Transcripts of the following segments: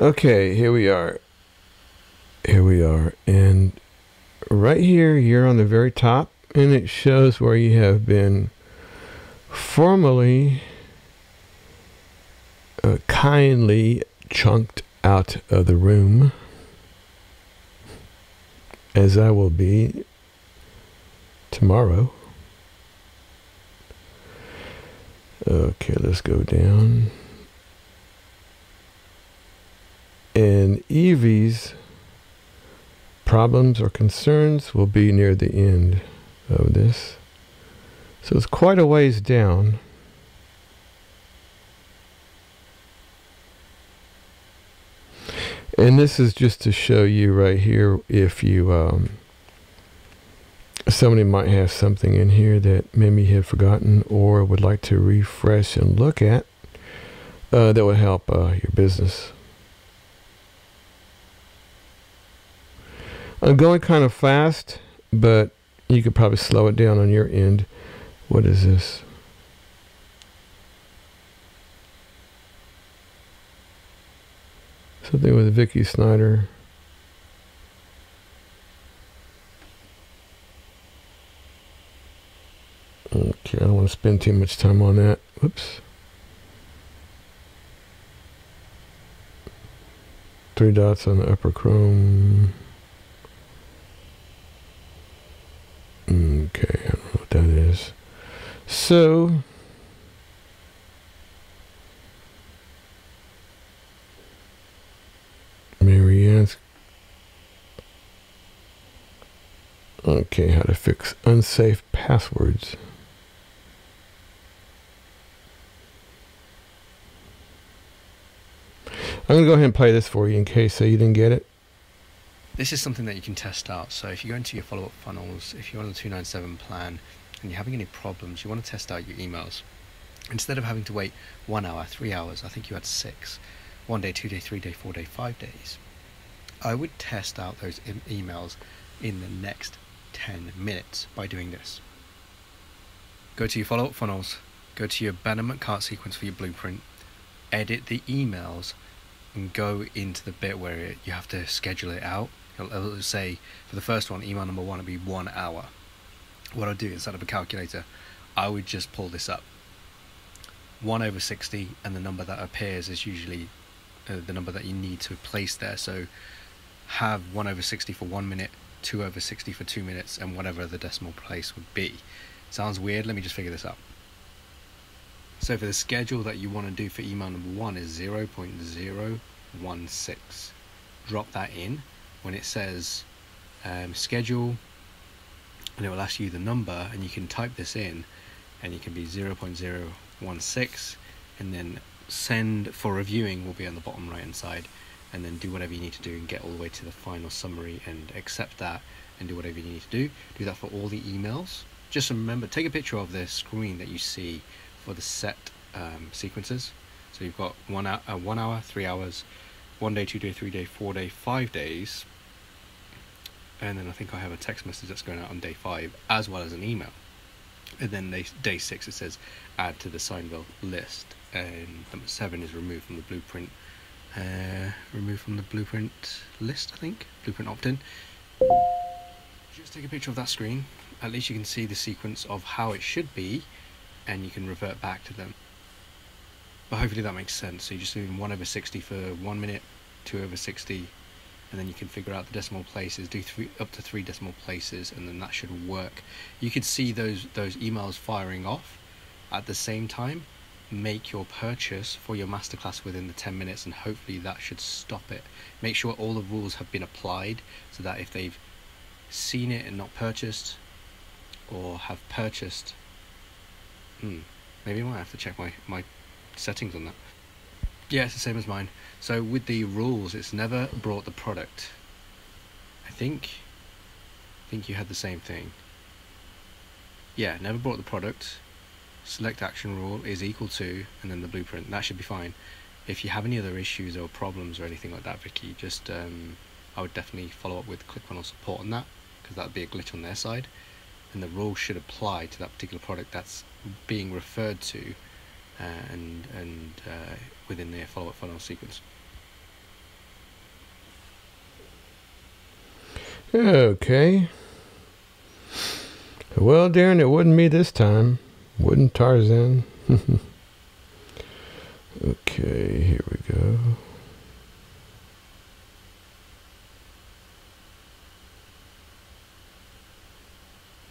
Okay, here we are. Here we are. And right here, you're on the very top, and it shows where you have been formally, uh, kindly chunked out of the room, as I will be tomorrow. Okay, let's go down. And Evie's problems or concerns will be near the end of this. So it's quite a ways down. And this is just to show you right here if you um, somebody might have something in here that maybe have forgotten or would like to refresh and look at uh, that would help uh, your business. I'm going kind of fast, but you could probably slow it down on your end. What is this? Something with Vicky Snyder. Okay, I don't want to spend too much time on that. Whoops. Three dots on the upper Chrome. Okay, I don't know what that is. So, Marianne's. Okay, how to fix unsafe passwords. I'm going to go ahead and play this for you in case uh, you didn't get it. This is something that you can test out. So if you go into your follow-up funnels, if you're on the 297 plan and you're having any problems, you want to test out your emails. Instead of having to wait one hour, three hours, I think you had six, one day, two day, three day, four day, five days. I would test out those emails in the next 10 minutes by doing this. Go to your follow-up funnels, go to your abandonment cart sequence for your blueprint, edit the emails and go into the bit where you have to schedule it out. It'll say for the first one, email number one it'd be one hour. What I'd do instead of a calculator, I would just pull this up. 1 over 60, and the number that appears is usually uh, the number that you need to place there. So have 1 over 60 for 1 minute, 2 over 60 for 2 minutes, and whatever the decimal place would be. Sounds weird, let me just figure this out. So for the schedule that you want to do for email number one is 0.016. Drop that in when it says um, schedule and it will ask you the number and you can type this in and it can be 0.016 and then send for reviewing will be on the bottom right hand side and then do whatever you need to do and get all the way to the final summary and accept that and do whatever you need to do. Do that for all the emails. Just remember, take a picture of the screen that you see for the set um, sequences. So you've got one hour, uh, one hour, three hours, one day, two day, three day, four day, five days, and then I think I have a text message that's going out on day five as well as an email. And then day, day six it says add to the Signville list, and number seven is removed from the blueprint. Uh, removed from the blueprint list, I think. Blueprint opt-in. Just take a picture of that screen. At least you can see the sequence of how it should be and you can revert back to them. But hopefully that makes sense. So you're just doing 1 over 60 for 1 minute, 2 over 60, and then you can figure out the decimal places, do three, up to 3 decimal places, and then that should work. You could see those, those emails firing off at the same time. Make your purchase for your masterclass within the 10 minutes, and hopefully that should stop it. Make sure all the rules have been applied so that if they've seen it and not purchased, or have purchased Hmm. Maybe I might have to check my, my settings on that. Yeah, it's the same as mine. So with the rules, it's never brought the product. I think, I think you had the same thing. Yeah, never brought the product. Select action rule is equal to, and then the blueprint. That should be fine. If you have any other issues or problems or anything like that, Vicky, just um, I would definitely follow up with ClickFunnels support on that because that would be a glitch on their side, and the rule should apply to that particular product that's being referred to uh, and, and uh, within their follow-up funnel sequence. Okay. Well, Darren, it wouldn't me this time. Wouldn't Tarzan. okay, here we go.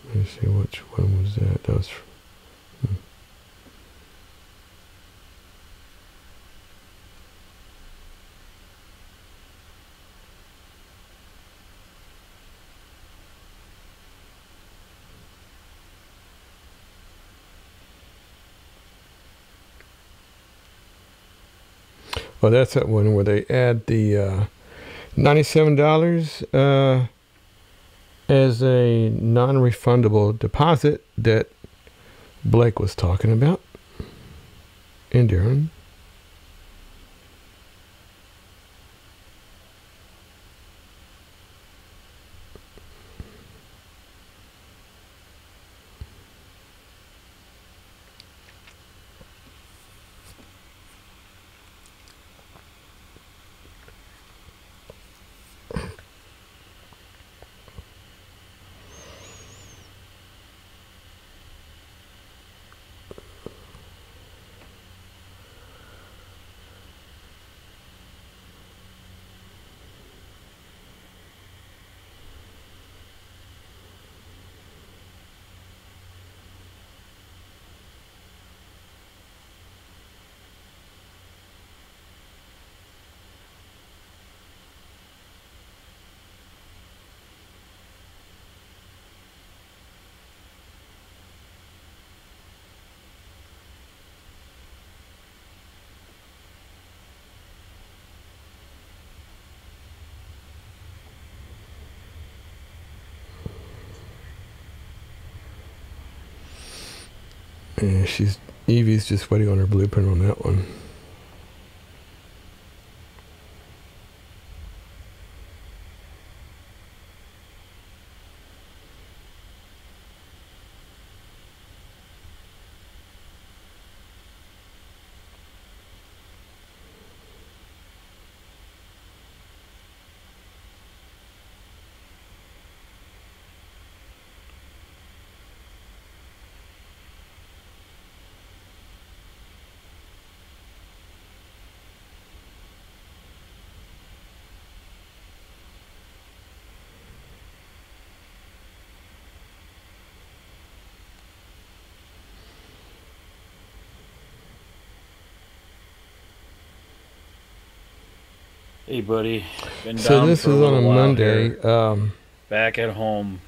Let me see which one was that. That was Well, that's that one where they add the uh, ninety-seven dollars uh, as a non-refundable deposit that Blake was talking about. And Darren. Yeah, she's Evie's just waiting on her blueprint on that one. Hey, buddy. Been So this is on a Monday. Um, Back at home.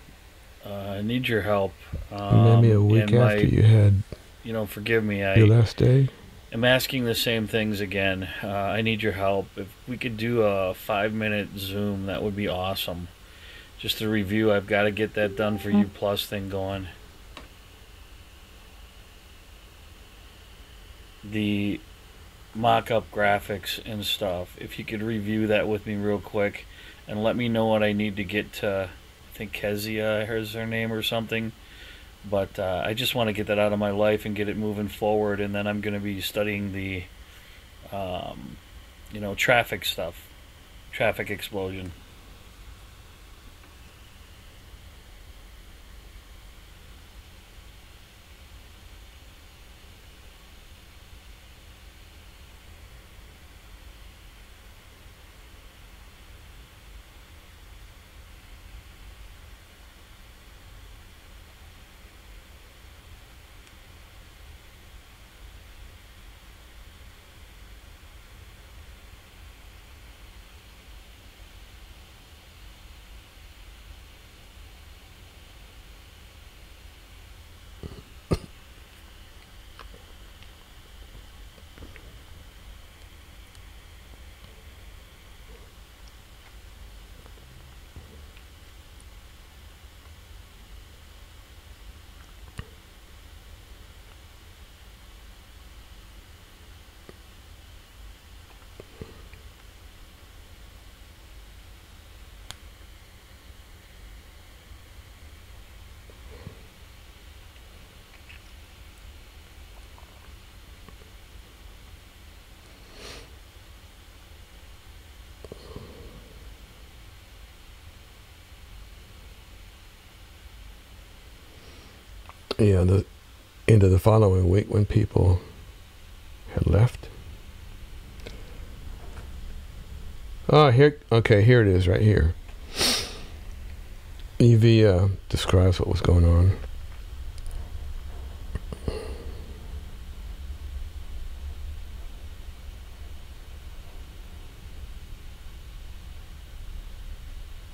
Uh, I need your help. maybe Um, a week and my- after you had You know, forgive me. your I last day. I'm asking the same things again. Uh, I need your help. If we could do a five-minute Zoom, that would be awesome. Just a review. I've got to get that done for you plus thing going. The mock-up graphics and stuff. If you could review that with me real quick and let me know what I need to get to. I think Kezia is her name or something. But uh, I just want to get that out of my life and get it moving forward. And then I'm going to be studying the, um, you know, traffic stuff, traffic explosion. Yeah, the end of the following week when people had left. Oh, here. Okay, here it is, right here. Evie uh, describes what was going on.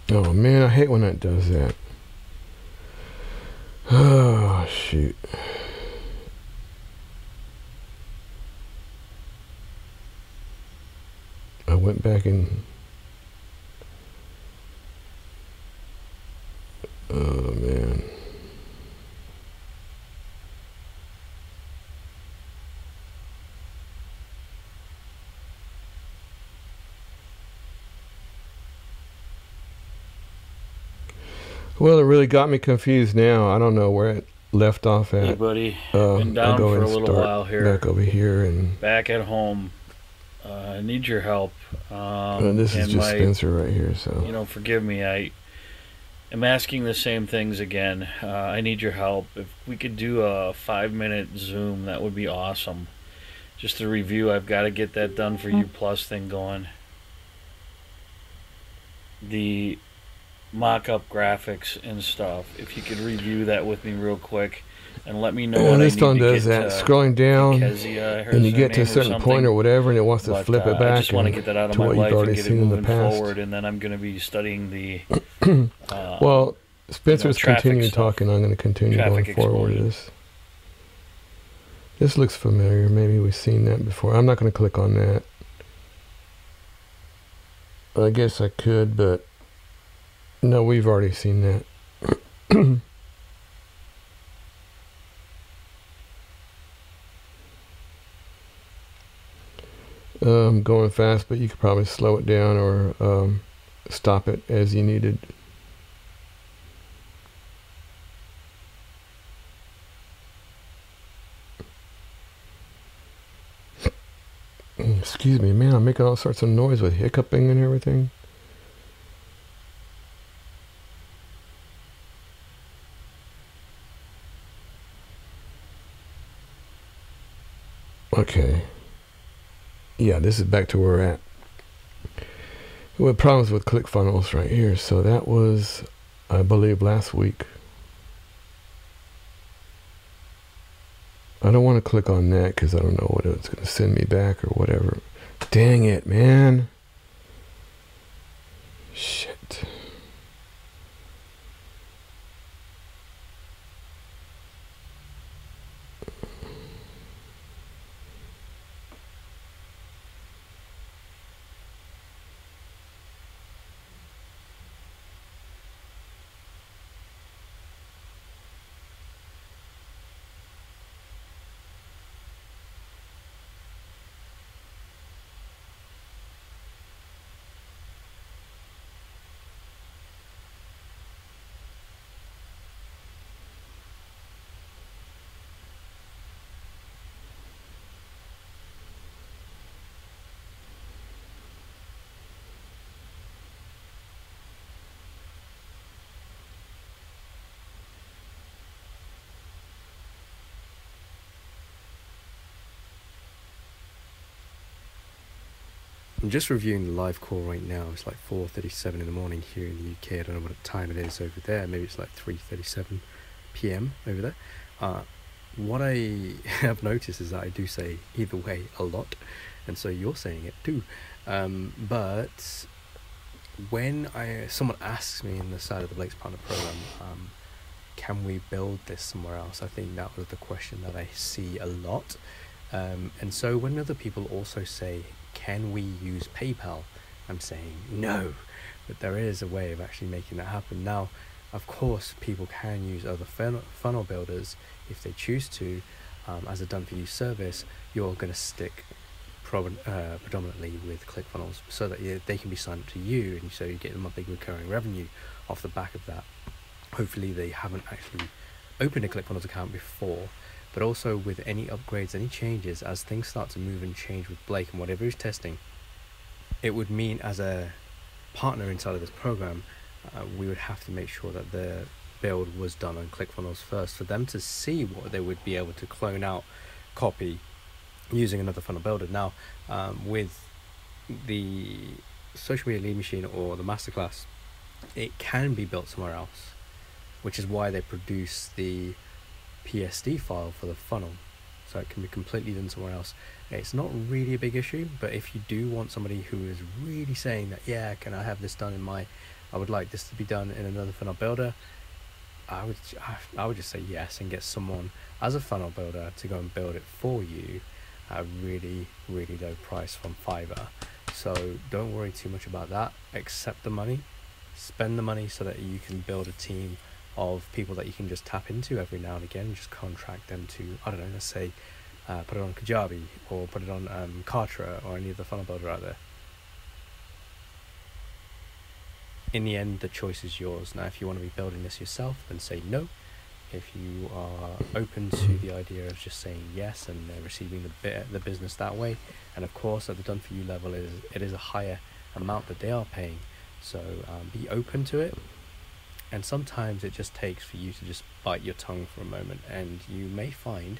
Oh man, I hate when that does that. Oh shoot. I went back and Oh man. Well, it really got me confused now. I don't know where it left off Hey, at. buddy. Um, Been down I'll go for a and little start while here. Back over here, and Back at home. Uh, I need your help. Um, uh, this is and just my, Spencer right here. So You know, forgive me. I am asking the same things again. Uh, I need your help. If we could do a five minute Zoom, that would be awesome. Just a review. I've got to get that done for you plus thing going. The mock up graphics and stuff. If you could review that with me real quick and let me know what this I need phone to does get that. to Scrolling down, and you get to a name or certain point or whatever, and it wants to But, flip uh, it back. I just want to get that out of my what you've life and already get it seen moving forward, and then I'm going to be studying the. Uh, well, Spencer's traffic continuing stuff. talking. I'm going to continue going forward this. This looks familiar. Maybe we've seen that before. I'm not going to click on that. I guess I could, but no, we've already seen that. um, going fast, but you could probably slow it down or um, stop it as you needed. Excuse me, man, I'm making all sorts of noise with hiccuping and everything. Okay. Yeah, this is back to where we're at. We had problems with ClickFunnels right here. So that was, I believe, last week. I don't want to click on that because I don't know what it's going to send me back or whatever. Dang it, man. Shit. I'm just reviewing the live call right now. It's like 4:37 in the morning here in the UK. I don't know what time it is over there. Maybe it's like 3:37 p.m. over there. Uh, what I have noticed is that I do say either way a lot, and so you're saying it too. Um, but when I someone asks me in the side of the Blake's Partner program, um, can we build this somewhere else? I think that was the question that I see a lot. Um, and so when other people also say, can we use PayPal? I'm saying no, but there is a way of actually making that happen. Now, of course, people can use other funnel, funnel builders if they choose to. Um, as a done for you service, you're going to stick prob- uh, predominantly with ClickFunnels so that you, they can be signed up to you, and so you get a big recurring revenue off the back of that. Hopefully, they haven't actually opened a ClickFunnels account before, but also with any upgrades, any changes, as things start to move and change with Blake and whatever he's testing, it would mean as a partner inside of this program, uh, we would have to make sure that the build was done on ClickFunnels first for them to see what they would be able to clone out, copy, using another funnel builder. Now, um, with the social media lead machine or the masterclass, it can be built somewhere else, which is why they produce the PSD file for the funnel. So it can be completely done somewhere else. It's not really a big issue, but if you do want somebody who is really saying that, yeah, can I have this done in my, I would like this to be done in another funnel builder, I would I would just say yes and get someone as a funnel builder to go and build it for you at a really really low price from Fiverr. So don't worry too much about that. Accept the money, spend the money so that you can build a team of people that you can just tap into every now and again. Just contract them to I don't know, let's say uh, put it on Kajabi or put it on um, Kartra or any of the funnel builder out there. In the end, the choice is yours. Now, if you want to be building this yourself, then say no. If you are open to the idea of just saying yes and uh, receiving the bit, the business that way, and of course at the done for you level, is it is a higher amount that they are paying. So um, be open to it. And sometimes it just takes for you to just bite your tongue for a moment, and you may find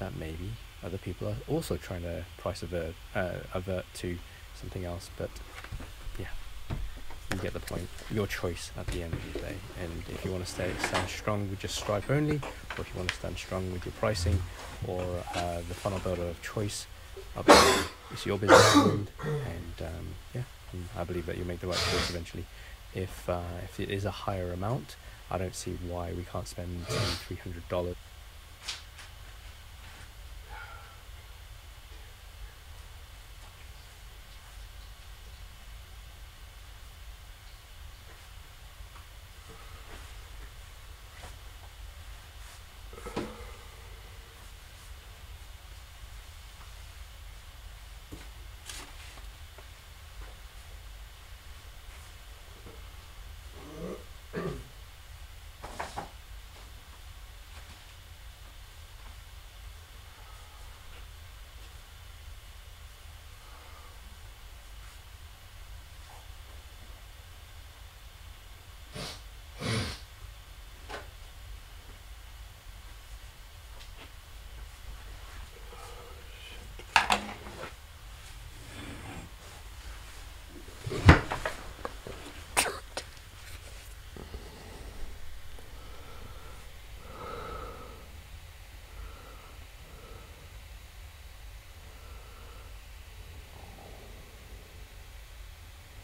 that maybe other people are also trying to price avert, uh, avert to something else. But yeah, you get the point. Your choice at the end of the day. And if you want to stay stand strong with just Stripe only, or if you want to stand strong with your pricing, or uh, the funnel builder of choice, it's your business. and um, yeah, I believe that you'll make the right choice eventually. If uh, if it is a higher amount, I don't see why we can't spend three hundred dollars.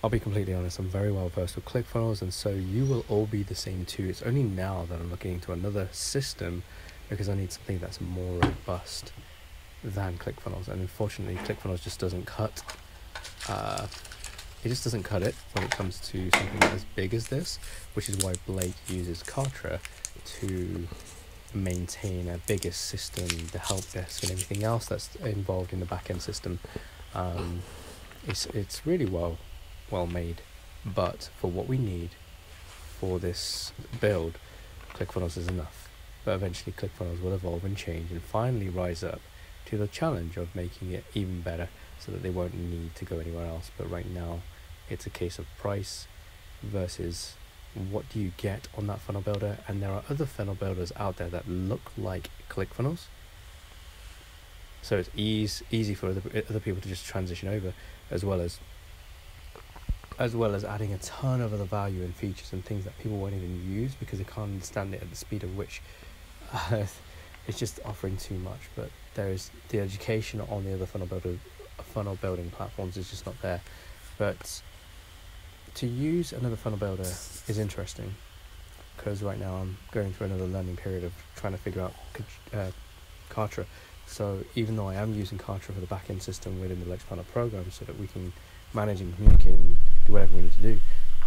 I'll be completely honest, I'm very well versed with ClickFunnels, and so you will all be the same too. It's only now that I'm looking into another system because I need something that's more robust than ClickFunnels. And unfortunately, ClickFunnels just doesn't cut. Uh, it just doesn't cut it when it comes to something as big as this, which is why Blake uses Kartra to maintain a bigger system, the help desk, and everything else that's involved in the backend system. Um, it's it's really well well made, but for what we need for this build, ClickFunnels is enough. But eventually, ClickFunnels will evolve and change and finally rise up to the challenge of making it even better so that they won't need to go anywhere else. But right now, it's a case of price versus what do you get on that funnel builder and there are other funnel builders out there that look like ClickFunnels so it's easy easy for other, other people to just transition over as well as as well as adding a ton of other value and features and things that people won't even use because they can't understand it at the speed of which uh, it's just offering too much. But there is the education on the other funnel builder funnel building platforms is just not there. But to use another funnel builder is interesting because right now I'm going through another learning period of trying to figure out uh, Kartra. So even though I am using Kartra for the backend system within the Lex program, so that we can manage and communicate and whatever we need to do.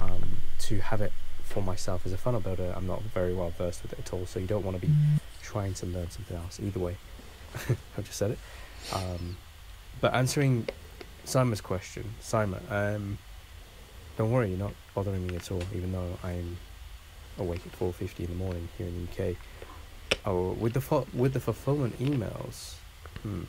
Um, to have it for myself as a funnel builder, I'm not very well versed with it at all. So you don't want to be trying to learn something else. Either way, I've just said it. Um, but answering Simon's question, Simon, um, don't worry, you're not bothering me at all. Even though I'm awake at four fifty in the morning here in the UK. Oh, with the fu- with the fulfillment emails. Hmm.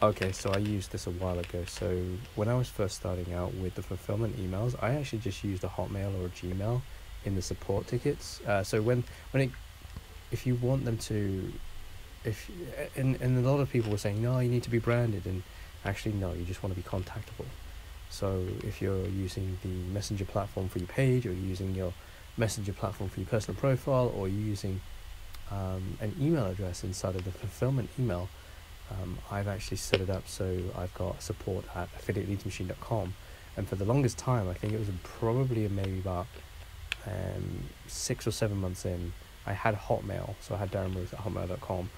Okay, so I used this a while ago. So when I was first starting out with the fulfillment emails, I actually just used a Hotmail or a Gmail in the support tickets. Uh, so when when it, if you want them to, if and and a lot of people were saying no, you need to be branded, and actually no, you just want to be contactable. So if you're using the messenger platform for your page, or using your messenger platform for your personal profile, or you're using um, an email address inside of the fulfillment email um, I've actually set it up so I've got support at affiliateleadsmachine.com and for the longest time I think it was probably maybe about um, six or seven months in I had Hotmail. So I had Darren Ruth at hotmail.com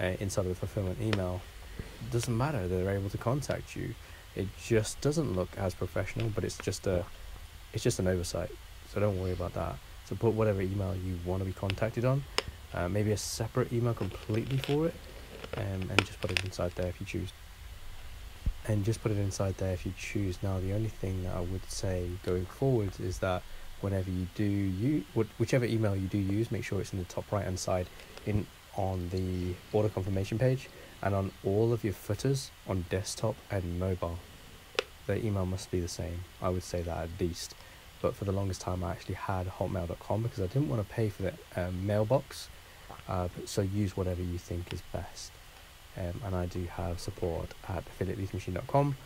uh, inside of the fulfillment email. It doesn't matter. They're able to contact you. It just doesn't look as professional but it's just a it's just an oversight. So don't worry about that. So put whatever email you want to be contacted on. Uh, maybe a separate email completely for it um, and just put it inside there if you choose. And just put it inside there if you choose. Now the only thing that I would say going forward is that whenever you do you whichever email you do use make sure it's in the top right hand side in on the order confirmation page and on all of your footers on desktop and mobile. The email must be the same. I would say that at least. But for the longest time I actually had hotmail.com because I didn't want to pay for the um, mailbox uh, so use whatever you think is best. Um, and I do have support at affiliateleadsmachine.com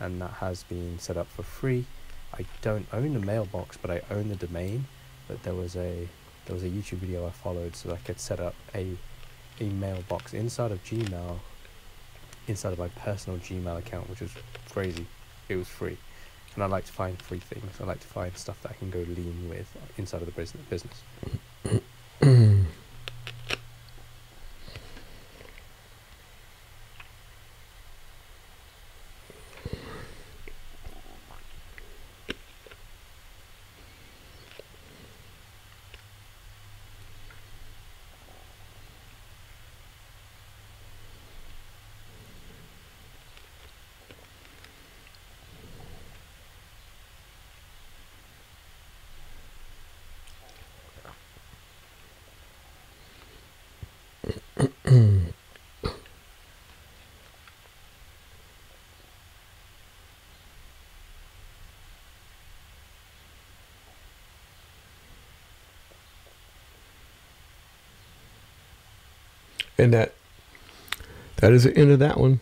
and that has been set up for free. I don't own the mailbox but I own the domain. But there was a there was a YouTube video I followed so I could set up a a mailbox inside of Gmail inside of my personal Gmail account which was crazy. It was free. And I like to find free things. I like to find stuff that I can go lean with inside of the business And that that is the end of that one.